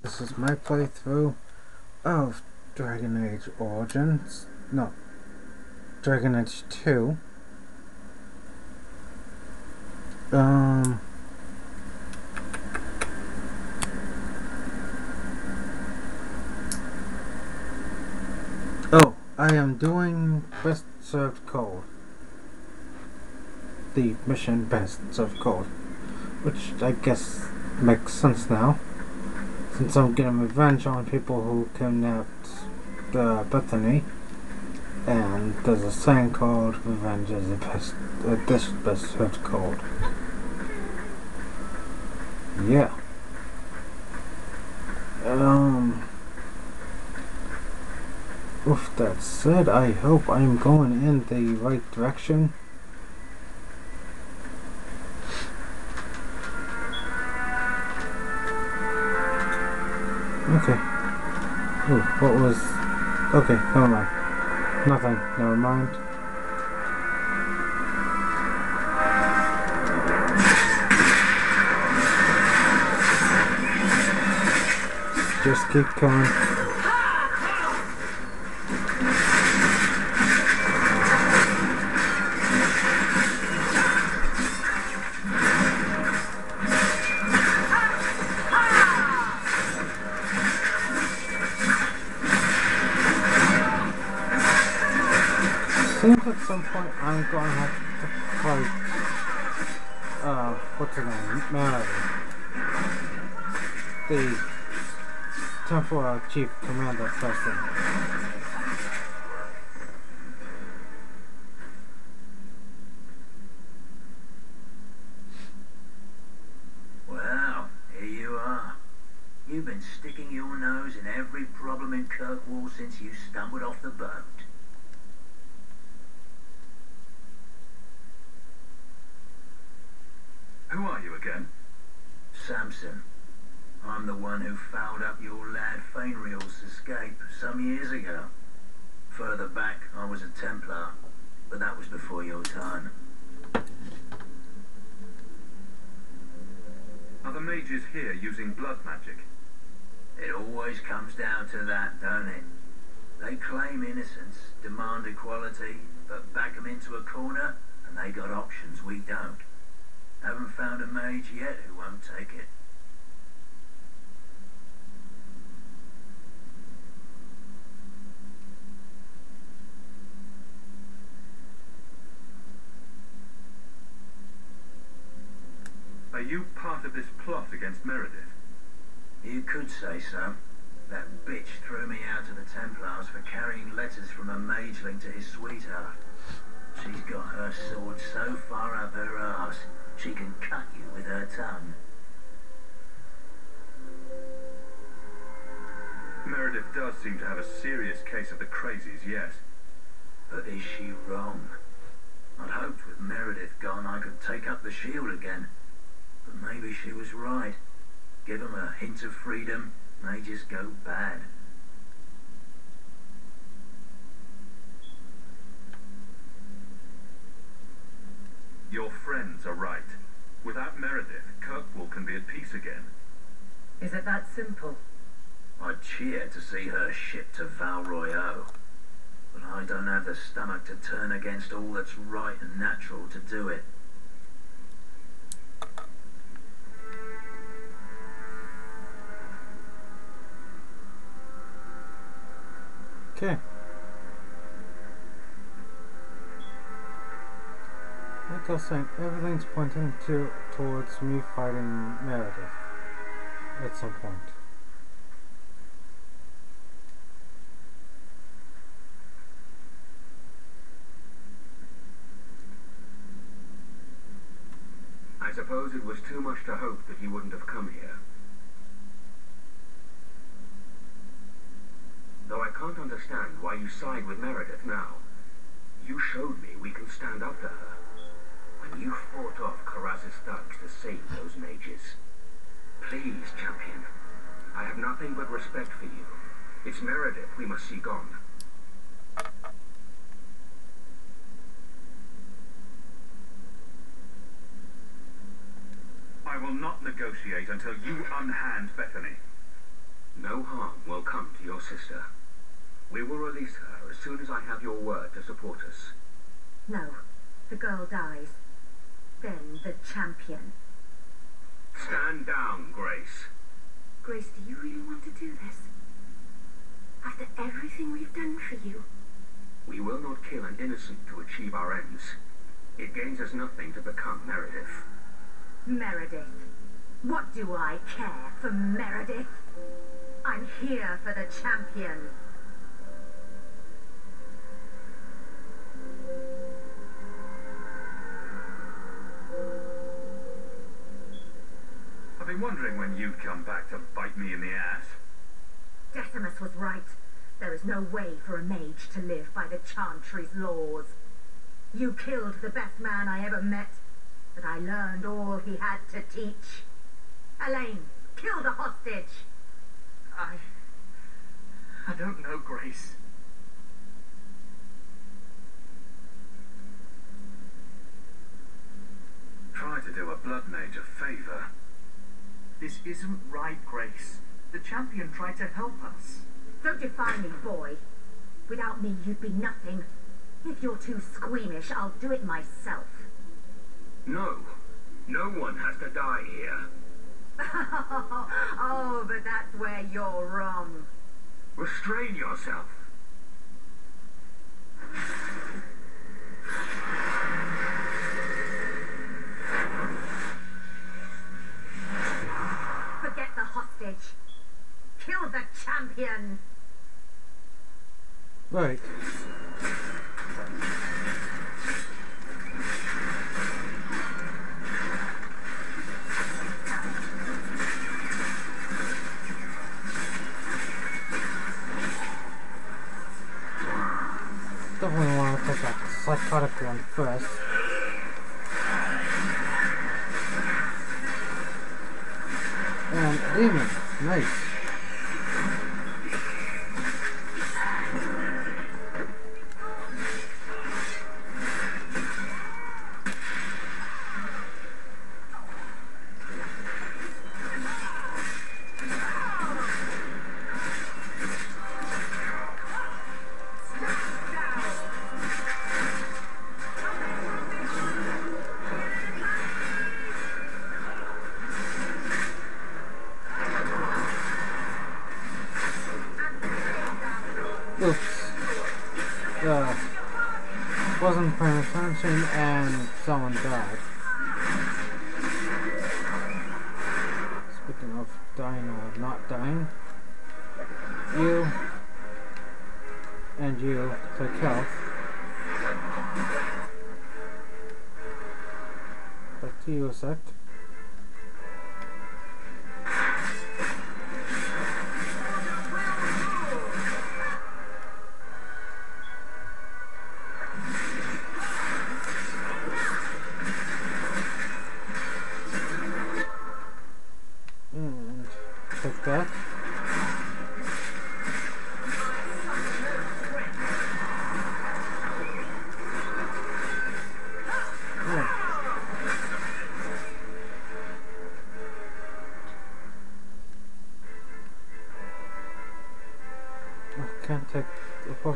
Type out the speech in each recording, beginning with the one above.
This is my playthrough of Dragon Age Origins. No, Dragon Age 2. Um. Oh, I am doing Best Served Cold. The mission Best Served Cold. Which I guess makes sense now. Since I'm getting revenge on people who kidnapped uh, Bethany. And there's a saying called revenge is the best, uh, this best served cold. Yeah. Um. With that said, I hope I'm going in the right direction. Okay. Ooh, what was... Okay, never mind. Nothing, never mind. Just keep going. Point I'm gonna have to fight, uh, what's her name? Mary. The Temporal Chief Commander person. Well, here you are. You've been sticking your nose in every problem in Kirkwall since you stumbled off the boat. Who are you again? Samson, I'm the one who fouled up your lad Feynriel's escape some years ago. Further back, I was a Templar, but that was before your time. Are the mages here using blood magic? It always comes down to that, don't it? They claim innocence, demand equality, but back 'em into a corner, and they got options we don't. Haven't found a mage yet who won't take it. You part of this plot against Meredith? You could say so. That bitch threw me out of the Templars for carrying letters from a mageling to his sweetheart. She's got her sword so far up her arse, she can cut you with her tongue. Meredith does seem to have a serious case of the crazies, yes. But is she wrong? I'd hoped with Meredith gone I could take up the shield again. But maybe she was right. Give 'em a hint of freedom, they just go bad. Your friends are right. Without Meredith, Kirkwall can be at peace again. Is it that simple? I'd cheer to see her shipped to Val Royeaux. But I don't have the stomach to turn against all that's right and natural to do it. Okay. Like I was saying, everything's pointing to towards me fighting Meredith at some point. I suppose it was too much to hope that he wouldn't have come here. Understand why you side with Meredith now. You showed me we can stand up to her. When you fought off Karras's thugs to save those mages. Please, champion. I have nothing but respect for you. It's Meredith we must see gone. I will not negotiate until you unhand Bethany. No harm will come to your sister. We will release her as soon as I have your word to support us. No. The girl dies. Then the champion. Stand down, Grace. Grace, do you really want to do this? After everything we've done for you? We will not kill an innocent to achieve our ends. It gains us nothing to become Meredith. Meredith. What do I care for Meredith? I'm here for the champion. Wondering when you'd come back to bite me in the ass. Decimus was right. There is no way for a mage to live by the Chantry's laws. You killed the best man I ever met, but I learned all he had to teach. Alain, kill the hostage. I... I don't know, Grace. Try to do a blood mage a favour. This isn't right, Grace. The champion tried to help us. Don't define me, boy. Without me, you'd be nothing. If you're too squeamish, I'll do it myself. No. No one has to die here. oh, but that's where you're wrong. Restrain yourself. Kill the champion. Right. Definitely want to take that psychotic one first. Nice. Uh, wasn't paying attention and someone died. Speaking of dying or not dying, you and you take health. Back to you a sec.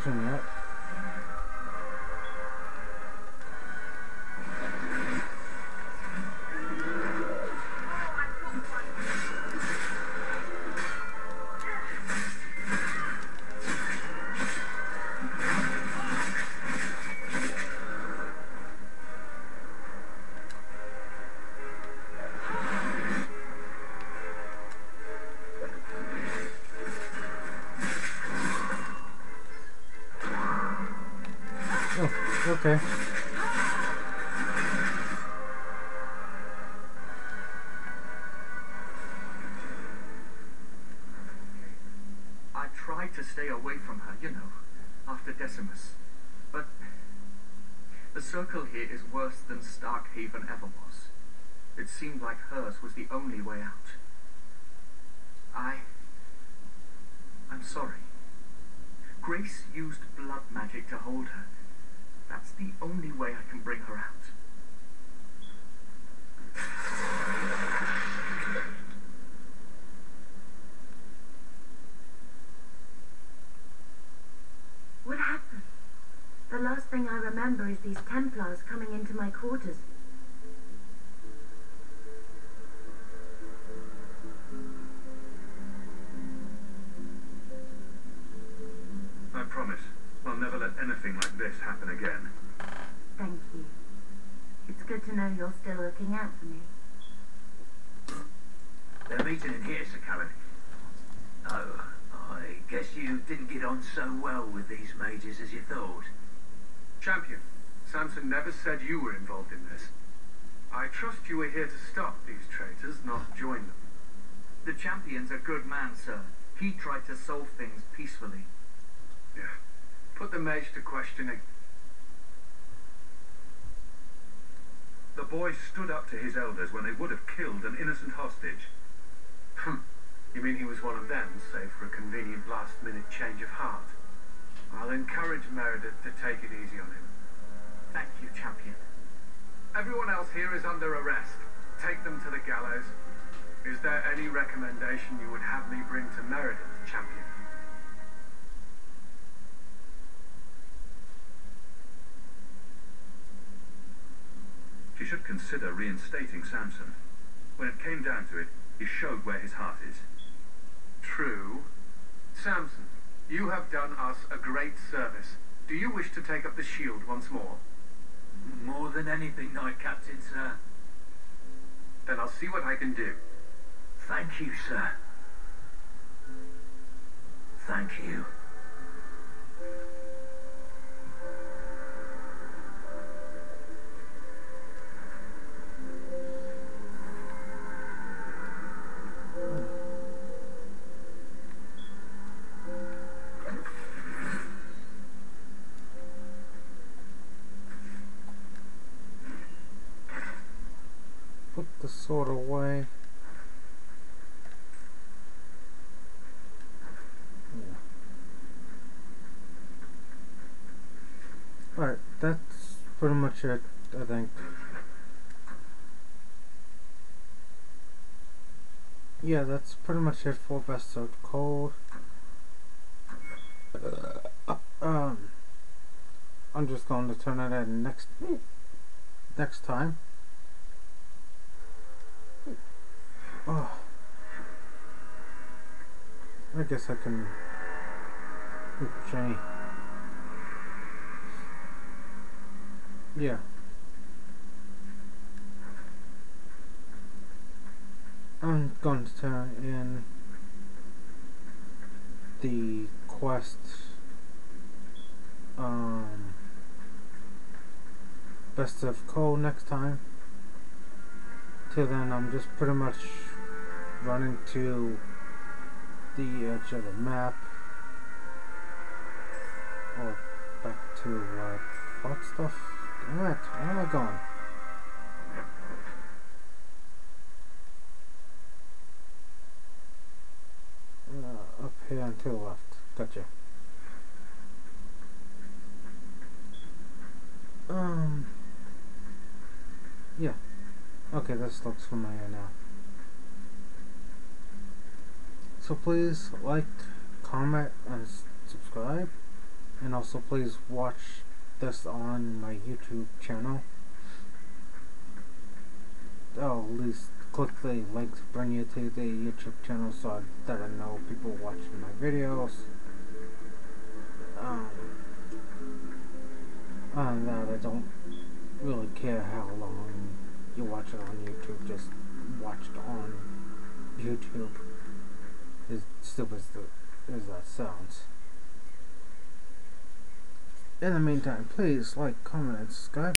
Potion yet. Okay. I tried to stay away from her, you know, after Decimus. But the circle here is worse than Starkhaven ever was. It seemed like hers was the only way out. I... I'm sorry. Grace used blood magic to hold her. That's the only way I can bring her out. What happened? The last thing I remember is these Templars coming into my quarters. Anything like this happen again. Thank you. It's good to know you're still looking out for me. They're meeting in here, Sir Cullen. Oh, I guess you didn't get on so well with these mages as you thought. Champion, Samson never said you were involved in this. I trust you were here to stop these traitors, not join them. The champion's a good man, sir. He tried to solve things peacefully. Yeah. Put the mage to questioning. The boy stood up to his elders when they would have killed an innocent hostage. Hmm. You mean he was one of them, save for a convenient last-minute change of heart? I'll encourage Meredith to take it easy on him. Thank you, champion. Everyone else here is under arrest. Take them to the gallows. Is there any recommendation you would have me bring to Meredith, champion? She should consider reinstating Samson. When it came down to it, he showed where his heart is. True. Samson, you have done us a great service. Do you wish to take up the shield once more? More than anything, Knight Captain, sir. Then I'll see what I can do. Thank you, sir. Thank you. Put the sword away. Yeah. Alright, that's pretty much it, I think. Yeah, that's pretty much it for Best of Cold. Uh, um, I'm just going to turn it in next next time. Oh. I guess I can Jenny. Yeah. I'm going to turn in the quest um best of Cole next time. Till then I'm just pretty much running to the edge of the map or back to uh, what stuff? Damn it, where am I going? Uh, up here and to the left. Gotcha. Um. Yeah. Okay, this looks familiar now. So please like, comment, and subscribe. And also please watch this on my YouTube channel. Oh, at least click the link to bring you to the YouTube channel so that I know people watching my videos. Um, than that, I don't really care how long you watch it on YouTube, just watch it on YouTube. As stupid as, the, as that sounds. In the meantime, please like, comment, and subscribe.